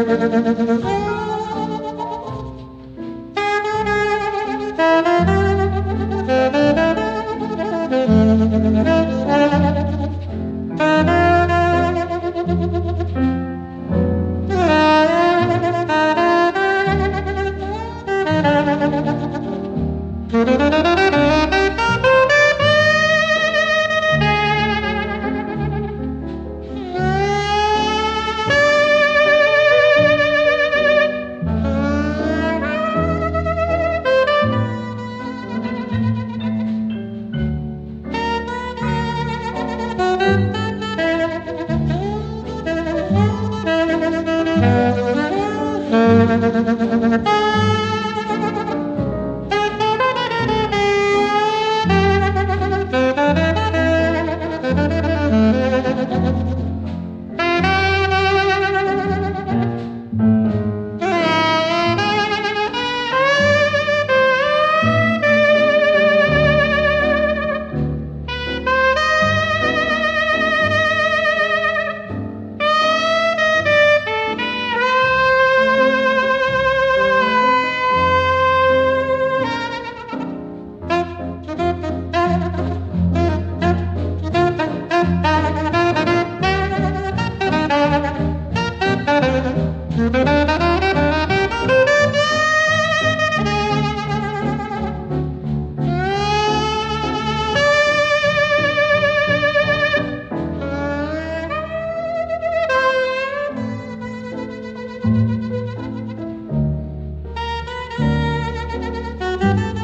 Thank you. Gracias. Thank you.